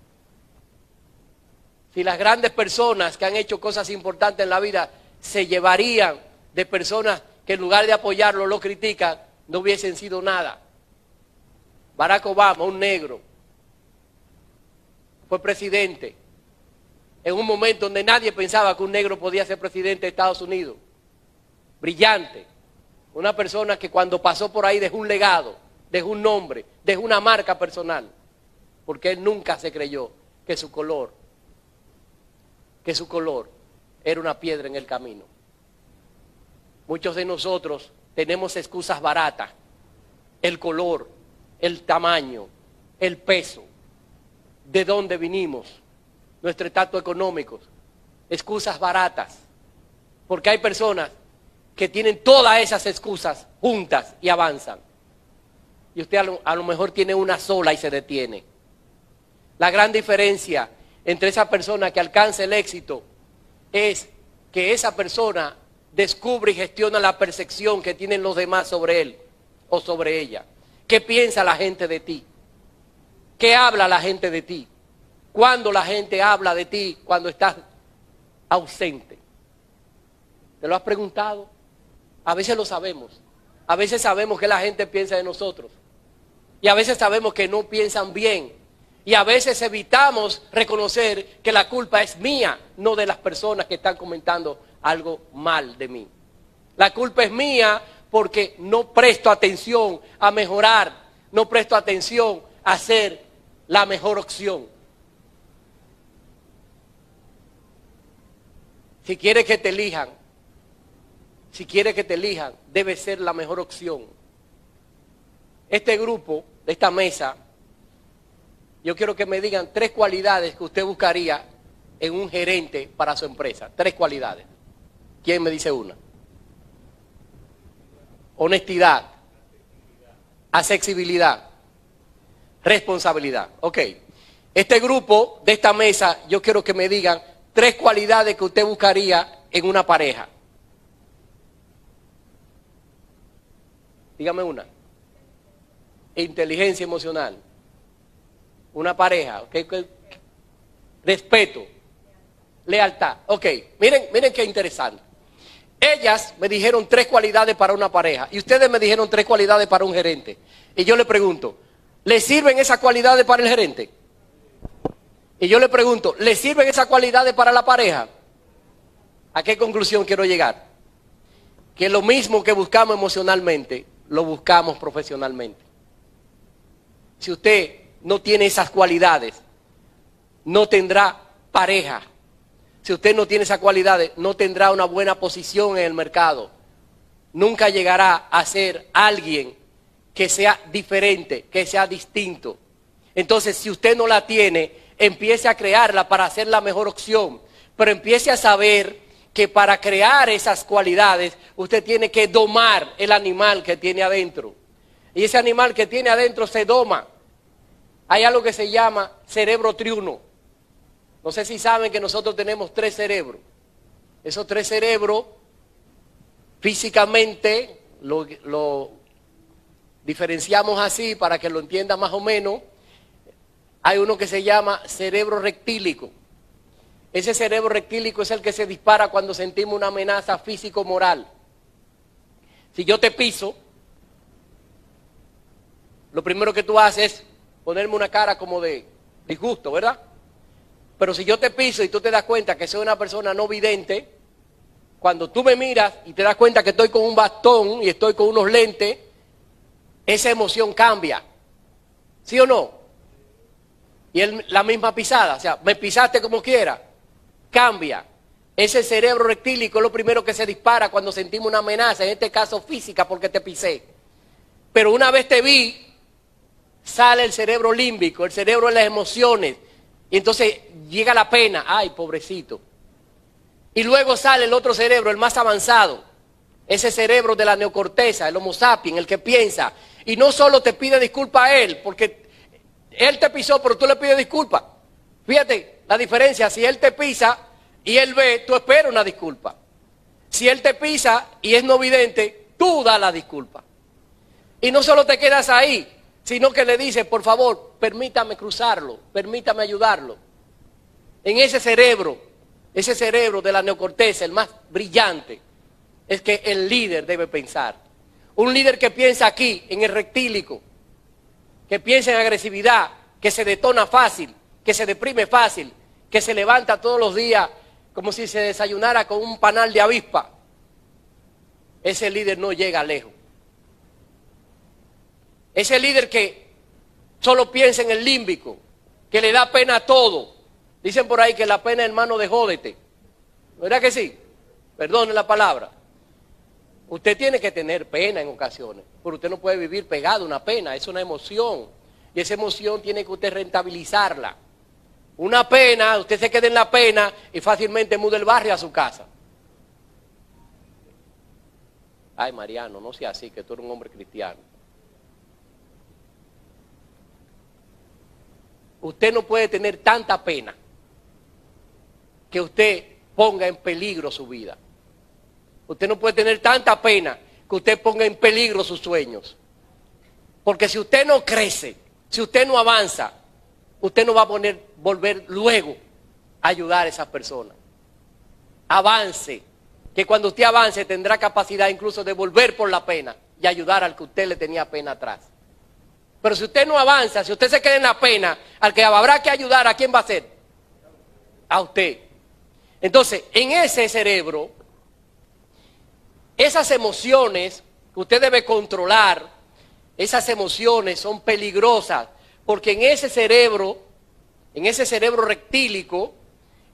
Si las grandes personas que han hecho cosas importantes en la vida se llevarían de personas que en lugar de apoyarlo lo critican, no hubiesen sido nada. Barack Obama, un negro, fue presidente en un momento donde nadie pensaba que un negro podía ser presidente de Estados Unidos. Brillante. Una persona que cuando pasó por ahí dejó un legado, dejó un nombre, dejó una marca personal. Porque él nunca se creyó que su color, que su color era una piedra en el camino. Muchos de nosotros tenemos excusas baratas. El color, el tamaño, el peso, de dónde vinimos, nuestro estatus económico, excusas baratas. Porque hay personas que tienen todas esas excusas juntas y avanzan. Y usted a lo, a lo, mejor tiene una sola y se detiene. La gran diferencia entre esa persona que alcanza el éxito es que esa persona descubre y gestiona la percepción que tienen los demás sobre él o sobre ella. ¿Qué piensa la gente de ti? ¿Qué habla la gente de ti? ¿Cuándo la gente habla de ti cuando estás ausente? ¿Te lo has preguntado? A veces lo sabemos. A veces sabemos que la gente piensa de nosotros. Y a veces sabemos que no piensan bien. Y a veces evitamos reconocer que la culpa es mía, no de las personas que están comentando algo mal de mí. La culpa es mía porque no presto atención a mejorar, no presto atención a ser la mejor opción. Si quieres que te elijan, si quieres que te elijan, debe ser la mejor opción. Este grupo, esta mesa, yo quiero que me digan tres cualidades que usted buscaría en un gerente para su empresa. Tres cualidades. ¿Quién me dice una? honestidad, accesibilidad, responsabilidad. Ok, este grupo de esta mesa, yo quiero que me digan tres cualidades que usted buscaría en una pareja. Dígame una. Inteligencia emocional. Una pareja. Okay. Respeto. Lealtad. Ok, miren, miren qué interesante. Ellas me dijeron tres cualidades para una pareja y ustedes me dijeron tres cualidades para un gerente. Y yo le pregunto, ¿le sirven esas cualidades para el gerente? Y yo le pregunto, ¿le sirven esas cualidades para la pareja? ¿A qué conclusión quiero llegar? Que lo mismo que buscamos emocionalmente, lo buscamos profesionalmente. Si usted no tiene esas cualidades, no tendrá pareja. Si usted no tiene esas cualidades, no tendrá una buena posición en el mercado. Nunca llegará a ser alguien que sea diferente, que sea distinto. Entonces, si usted no la tiene, empiece a crearla para hacer la mejor opción. Pero empiece a saber que para crear esas cualidades, usted tiene que domar el animal que tiene adentro. Y ese animal que tiene adentro se doma. Hay algo que se llama cerebro triuno. No sé si saben que nosotros tenemos tres cerebros. Esos tres cerebros físicamente lo, diferenciamos así para que lo entienda más o menos. Hay uno que se llama cerebro rectílico. Ese cerebro rectílico es el que se dispara cuando sentimos una amenaza físico-moral. Si yo te piso, lo primero que tú haces es ponerme una cara como de disgusto, ¿verdad? Pero si yo te piso y tú te das cuenta que soy una persona no vidente, cuando tú me miras y te das cuenta que estoy con un bastón y estoy con unos lentes, esa emoción cambia. ¿Sí o no? Y él, la misma pisada, o sea, me pisaste como quiera, cambia. Ese cerebro rectílico es lo primero que se dispara cuando sentimos una amenaza, en este caso física, porque te pisé. Pero una vez te vi, sale el cerebro límbico, el cerebro de las emociones. Y entonces llega la pena, ay, pobrecito. Y luego sale el otro cerebro, el más avanzado, ese cerebro de la neocorteza, el homo sapiens, el que piensa. Y no solo te pide disculpa a él, porque él te pisó, pero tú le pides disculpa. Fíjate la diferencia, si él te pisa y él ve, tú esperas una disculpa. Si él te pisa y es no vidente, tú das la disculpa. Y no solo te quedas ahí, sino que le dices, por favor, permítame cruzarlo, permítame ayudarlo. En ese cerebro, ese cerebro de la neocorteza, el más brillante, es que el líder debe pensar. Un líder que piensa aquí, en el rectílico, que piensa en agresividad, que se detona fácil, que se deprime fácil, que se levanta todos los días como si se desayunara con un panal de avispa. Ese líder no llega lejos. Ese líder que solo piensa en el límbico, que le da pena a todo. Dicen por ahí que la pena hermano de jódete. ¿Verdad que sí? Perdone la palabra. Usted tiene que tener pena en ocasiones, pero usted no puede vivir pegado a una pena, es una emoción. Y esa emoción tiene que usted rentabilizarla. Una pena, usted se queda en la pena y fácilmente muda el barrio a su casa. Ay, Mariano, no sea así, que tú eres un hombre cristiano. Usted no puede tener tanta pena que usted ponga en peligro su vida. Usted no puede tener tanta pena que usted ponga en peligro sus sueños. Porque si usted no crece, si usted no avanza, usted no va a poner, volver luego a ayudar a esas personas. Avance, que cuando usted avance tendrá capacidad incluso de volver por la pena y ayudar al que usted le tenía pena atrás. Pero si usted no avanza, si usted se queda en la pena, al que habrá que ayudar, ¿a quién va a ser? A usted. Entonces, en ese cerebro, esas emociones que usted debe controlar, esas emociones son peligrosas, porque en ese cerebro, en ese cerebro rectílico,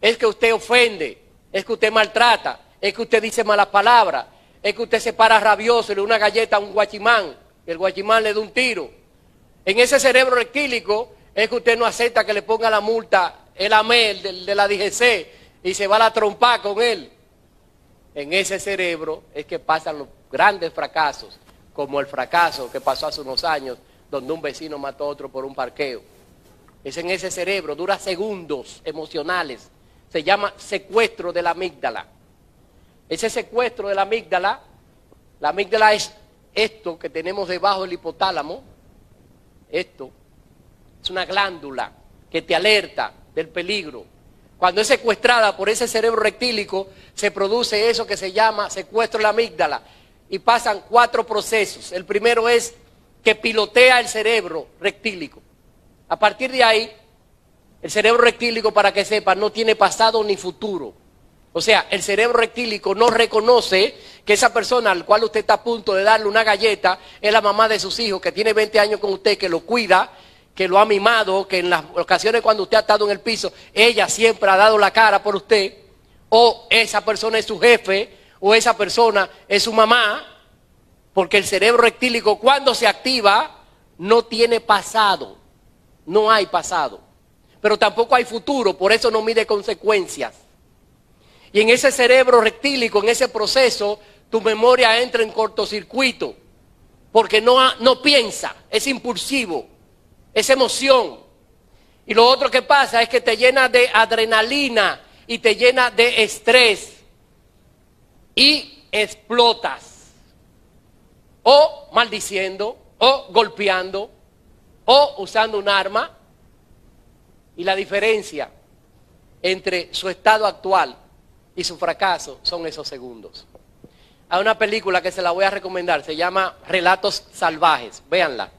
es que usted ofende, es que usted maltrata, es que usted dice malas palabras, es que usted se para rabioso y le da una galleta a un guachimán, el guachimán le da un tiro, en ese cerebro rectílico es que usted no acepta que le ponga la multa el AMEL de, de la DGC y se va a la trompa con él. En ese cerebro es que pasan los grandes fracasos, como el fracaso que pasó hace unos años, donde un vecino mató a otro por un parqueo. Es en ese cerebro, dura segundos emocionales. Se llama secuestro de la amígdala. Ese secuestro de la amígdala, la amígdala es esto que tenemos debajo del hipotálamo, esto es una glándula que te alerta del peligro. Cuando es secuestrada por ese cerebro rectílico, se produce eso que se llama secuestro de la amígdala. Y pasan cuatro procesos. El primero es que pilotea el cerebro rectílico. A partir de ahí, el cerebro rectílico, para que sepa, no tiene pasado ni futuro. O sea, el cerebro rectílico no reconoce que esa persona al cual usted está a punto de darle una galleta es la mamá de sus hijos, que tiene 20 años con usted, que lo cuida, que lo ha mimado, que en las ocasiones cuando usted ha estado en el piso, ella siempre ha dado la cara por usted, o esa persona es su jefe, o esa persona es su mamá, porque el cerebro rectílico cuando se activa no tiene pasado, no hay pasado, pero tampoco hay futuro, por eso no mide consecuencias. Y en ese cerebro rectílico, en ese proceso, tu memoria entra en cortocircuito, porque no, no piensa, es impulsivo, es emoción. Y lo otro que pasa es que te llena de adrenalina y te llena de estrés y explotas. O maldiciendo, o golpeando, o usando un arma. Y la diferencia entre su estado actual y su fracaso son esos segundos. Hay una película que se la voy a recomendar, se llama Relatos Salvajes, véanla.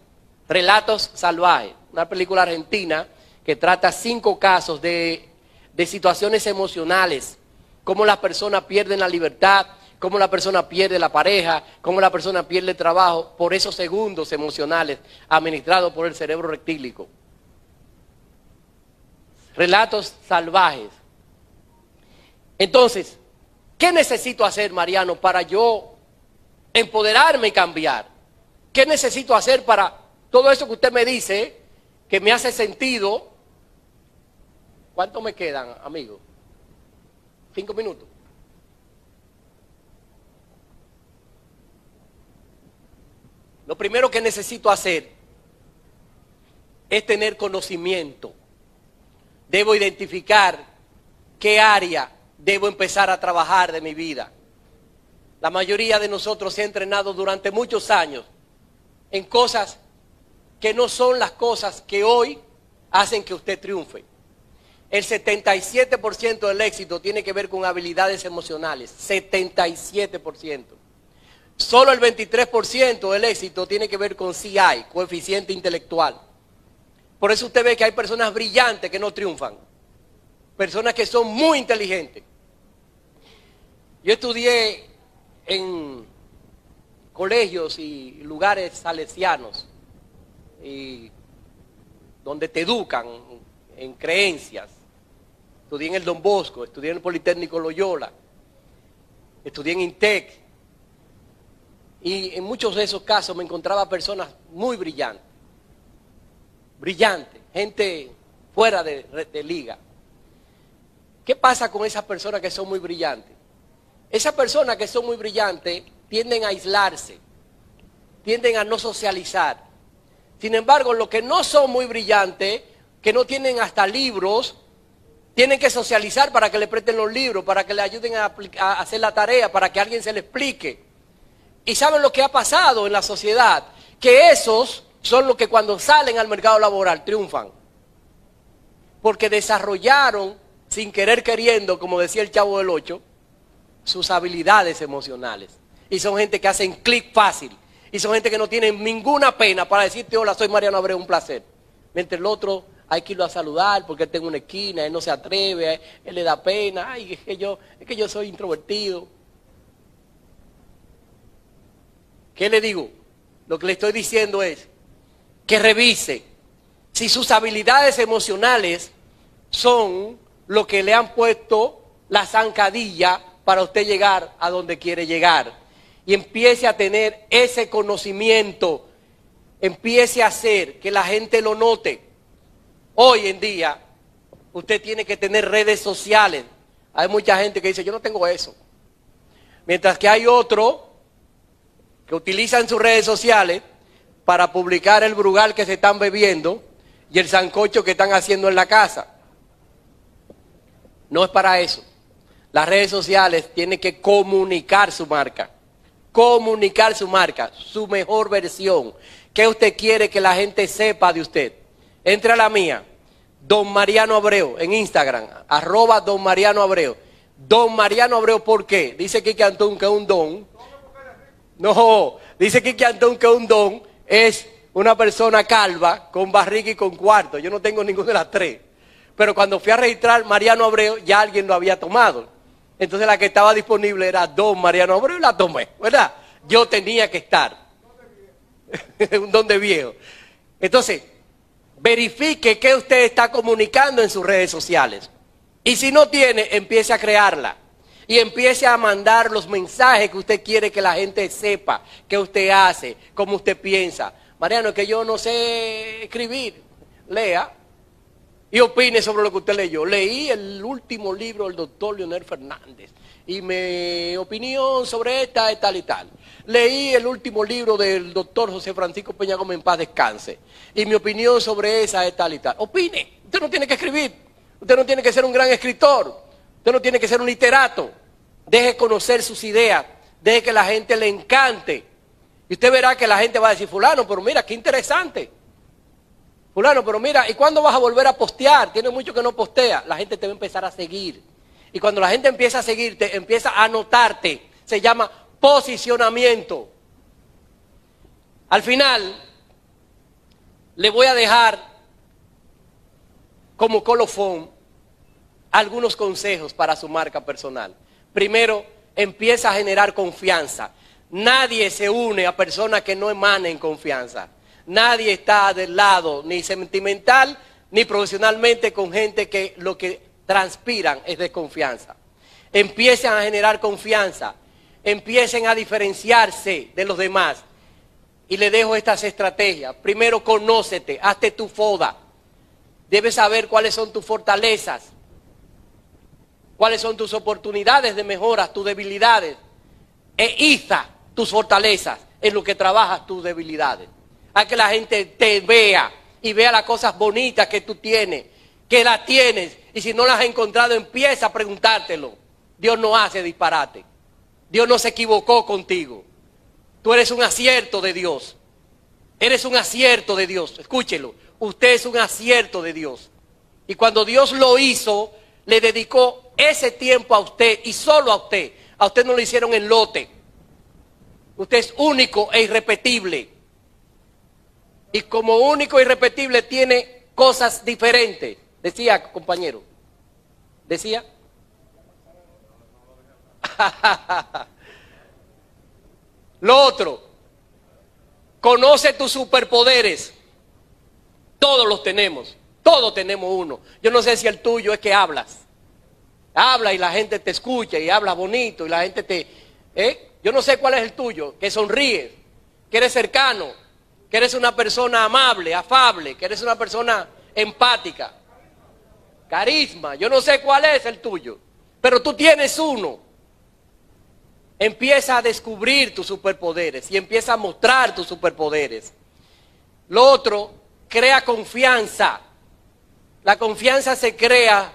Relatos Salvajes, una película argentina que trata cinco casos de de situaciones emocionales, cómo las personas pierden la libertad, cómo la persona pierde la pareja, cómo la persona pierde el trabajo por esos segundos emocionales administrados por el cerebro rectílico. Relatos salvajes. Entonces, ¿qué necesito hacer, Mariano, para yo empoderarme y cambiar? ¿Qué necesito hacer para todo eso que usted me dice, que me hace sentido? ¿Cuánto me quedan, amigo? ¿Cinco minutos? Lo primero que necesito hacer es tener conocimiento. Debo identificar qué área debo empezar a trabajar de mi vida. La mayoría de nosotros se ha entrenado durante muchos años en cosas que no son las cosas que hoy hacen que usted triunfe. El 77% del éxito tiene que ver con habilidades emocionales. 77%. Solo el 23% del éxito tiene que ver con CI, coeficiente intelectual. Por eso usted ve que hay personas brillantes que no triunfan. Personas que son muy inteligentes. Yo estudié en colegios y lugares salesianos y donde te educan en creencias. Estudié en el Don Bosco, estudié en el Politécnico Loyola, estudié en INTEC, y en muchos de esos casos me encontraba personas muy brillantes, brillantes, gente fuera de, de liga. ¿Qué pasa con esas personas que son muy brillantes? Esas personas que son muy brillantes tienden a aislarse, tienden a no socializar. Sin embargo, los que no son muy brillantes, que no tienen hasta libros, tienen que socializar para que le presten los libros, para que le ayuden a, hacer la tarea, para que alguien se le explique. Y saben lo que ha pasado en la sociedad, que esos son los que cuando salen al mercado laboral triunfan. Porque desarrollaron, sin querer queriendo, como decía el chavo del 8, sus habilidades emocionales. Y son gente que hacen clic fácil. Y son gente que no tienen ninguna pena para decirte, hola, soy Mariano Abreu, un placer. Mientras el otro hay que irlo a saludar porque él tengo una esquina, él no se atreve, él le da pena, ay, es que yo, es que yo soy introvertido. ¿Qué le digo? Lo que le estoy diciendo es que revise si sus habilidades emocionales son lo que le han puesto la zancadilla para usted llegar a donde quiere llegar. Y empiece a tener ese conocimiento, empiece a hacer que la gente lo note. Hoy en día, usted tiene que tener redes sociales. Hay mucha gente que dice, yo no tengo eso. Mientras que hay otro que utilizan sus redes sociales para publicar el brugal que se están bebiendo y el sancocho que están haciendo en la casa. No es para eso. Las redes sociales tienen que comunicar su marca. Comunicar su marca, su mejor versión. ¿Qué usted quiere que la gente sepa de usted? Entre a la mía, Don Mariano Abreu, en Instagram, arroba Don Mariano Abreu. Don Mariano Abreu, ¿por qué? Dice que Antón que un don no, dice que Antón que un don es una persona calva, con barriga y con cuarto. Yo no tengo ninguno de las tres. Pero cuando fui a registrar Mariano Abreu, ya alguien lo había tomado. Entonces la que estaba disponible era Don Mariano Abreu y la tomé, ¿verdad? Yo tenía que estar. <laughs> un don de viejo. Entonces, verifique qué usted está comunicando en sus redes sociales. Y si no tiene, empiece a crearla y empiece a mandar los mensajes que usted quiere que la gente sepa, que usted hace, cómo usted piensa. Mariano, que yo no sé escribir, lea y opine sobre lo que usted leyó. Leí el último libro del doctor Leonel Fernández y mi opinión sobre esta es tal y tal. Leí el último libro del doctor José Francisco Peña Gómez en paz descanse y mi opinión sobre esa es tal y tal. Opine, usted no tiene que escribir, usted no tiene que ser un gran escritor, Usted no tiene que ser un literato. Deje conocer sus ideas. Deje que la gente le encante. Y usted verá que la gente va a decir, fulano, pero mira, qué interesante. Fulano, pero mira, ¿y cuándo vas a volver a postear? Tiene mucho que no postea. La gente te va a empezar a seguir. Y cuando la gente empieza a seguirte, empieza a notarte. Se llama posicionamiento. Al final, le voy a dejar como colofón algunos consejos para su marca personal. Primero, empieza a generar confianza. Nadie se une a personas que no emanen confianza. Nadie está del lado ni sentimental ni profesionalmente con gente que lo que transpiran es desconfianza. Empiecen a generar confianza. Empiecen a diferenciarse de los demás. Y le dejo estas estrategias. Primero, conócete, hazte tu foda. Debes saber cuáles son tus fortalezas, cuáles son tus oportunidades de mejora, tus debilidades. E iza tus fortalezas en lo que trabajas tus debilidades. A que la gente te vea y vea las cosas bonitas que tú tienes, que las tienes. Y si no las has encontrado, empieza a preguntártelo. Dios no hace disparate. Dios no se equivocó contigo. Tú eres un acierto de Dios. Eres un acierto de Dios. Escúchelo. Usted es un acierto de Dios. Y cuando Dios lo hizo, le dedicó ese tiempo a usted y solo a usted. A usted no lo hicieron en lote. Usted es único e irrepetible. Y como único e irrepetible tiene cosas diferentes. Decía, compañero. Decía. <laughs> Lo otro, conoce tus superpoderes. Todos los tenemos, todos tenemos uno. Yo no sé si el tuyo es que hablas. Habla y la gente te escucha y habla bonito y la gente te... ¿eh? Yo no sé cuál es el tuyo, que sonríes, que eres cercano, que eres una persona amable, afable, que eres una persona empática. Carisma, yo no sé cuál es el tuyo, pero tú tienes uno. Empieza a descubrir tus superpoderes y empieza a mostrar tus superpoderes. Lo otro, crea confianza. La confianza se crea,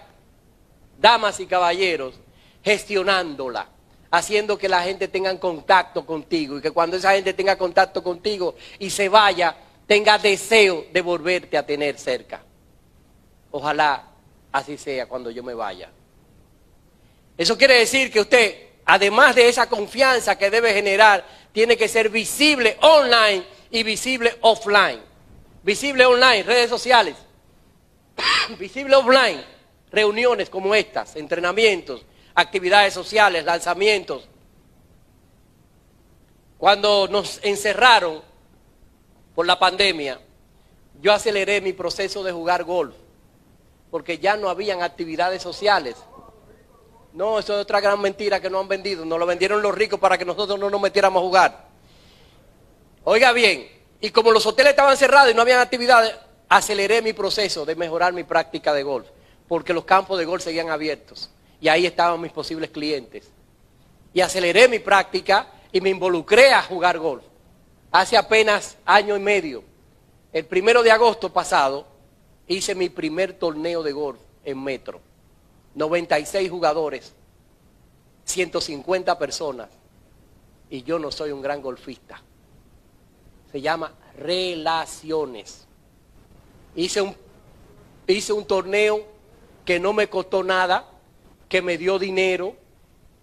damas y caballeros, gestionándola, haciendo que la gente tenga contacto contigo y que cuando esa gente tenga contacto contigo y se vaya, tenga deseo de volverte a tener cerca. Ojalá así sea cuando yo me vaya. Eso quiere decir que usted además de esa confianza que debe generar, tiene que ser visible online y visible offline. Visible online, redes sociales. <coughs> visible offline, reuniones como estas, entrenamientos, actividades sociales, lanzamientos. Cuando nos encerraron por la pandemia, yo aceleré mi proceso de jugar golf, porque ya no habían actividades sociales. No, eso es otra gran mentira que no han vendido. Nos lo vendieron los ricos para que nosotros no nos metiéramos a jugar. Oiga bien, y como los hoteles estaban cerrados y no habían actividades, aceleré mi proceso de mejorar mi práctica de golf, porque los campos de golf seguían abiertos y ahí estaban mis posibles clientes. Y aceleré mi práctica y me involucré a jugar golf. Hace apenas año y medio, el primero de agosto pasado, hice mi primer torneo de golf en Metro. 96 jugadores, 150 personas, y yo no soy un gran golfista. Se llama relaciones. Hice un, hice un torneo que no me costó nada, que me dio dinero,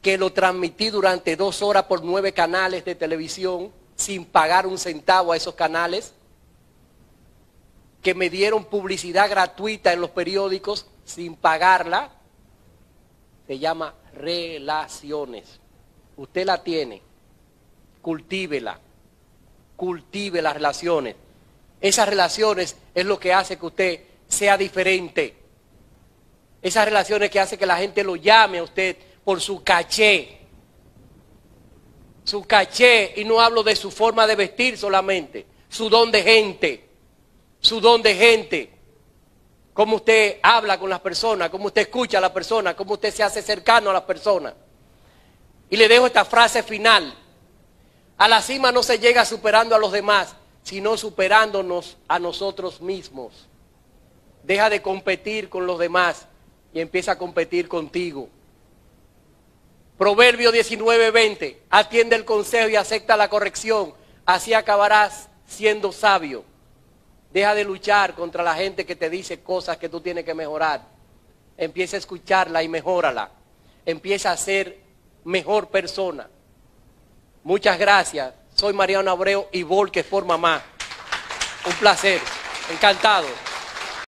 que lo transmití durante dos horas por nueve canales de televisión sin pagar un centavo a esos canales, que me dieron publicidad gratuita en los periódicos sin pagarla, se llama relaciones. Usted la tiene, cultívela, cultive las relaciones. Esas relaciones es lo que hace que usted sea diferente. Esas relaciones que hace que la gente lo llame a usted por su caché. Su caché, y no hablo de su forma de vestir solamente, su don de gente, su don de gente cómo usted habla con las personas, cómo usted escucha a las personas, cómo usted se hace cercano a las personas. Y le dejo esta frase final. A la cima no se llega superando a los demás, sino superándonos a nosotros mismos. Deja de competir con los demás y empieza a competir contigo. Proverbio 19:20. Atiende el consejo y acepta la corrección. Así acabarás siendo sabio. Deja de luchar contra la gente que te dice cosas que tú tienes que mejorar. Empieza a escucharla y mejórala. Empieza a ser mejor persona. Muchas gracias. Soy Mariano Abreu y Vol que forma más. Un placer. Encantado.